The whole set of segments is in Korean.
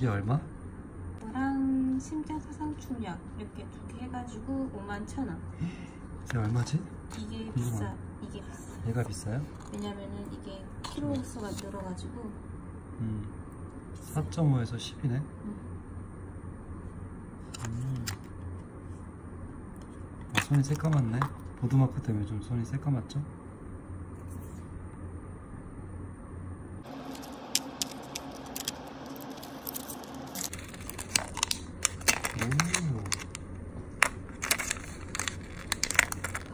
이게 얼마? 그랑 심장 사상 충약 이렇게 두 개 해가지고 5만 천 원. 이게 얼마지? 이게 비싸. 이게 비싸. 얘가 비싸요? 왜냐면은 이게 키로 수가 늘어가지고 음. 4.5에서 10이네. 음. 음. 아, 손이 새까맣네. 보드마크 때문에 좀 손이 새까맣죠? 오,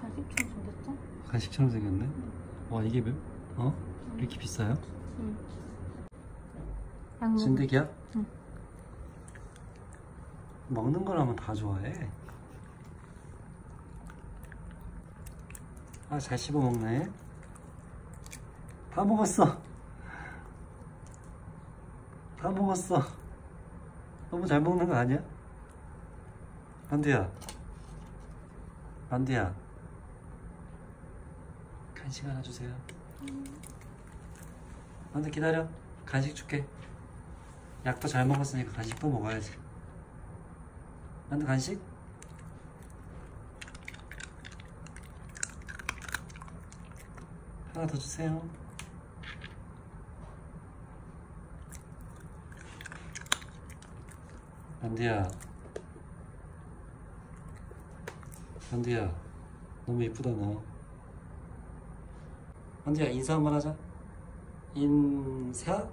가식처럼 생겼죠? 간식처럼 생겼네. 와 이게 몇? 어? 이렇게 비싸요? 응. 진드기야? 응. 먹는 거라면 다 좋아해. 아, 잘 씹어 먹네. 다 먹었어. 다 먹었어. 너무 잘 먹는 거 아니야? 만두야. 만두야. 간식 하나 주세요. 만두 기다려. 간식 줄게. 약도 잘 먹었으니까 간식도 먹어야지. 만두 간식? 하나 더 주세요. 만두야. 만두야. 너무 예쁘다 너. 만두야 인사 한번 하자. 인사?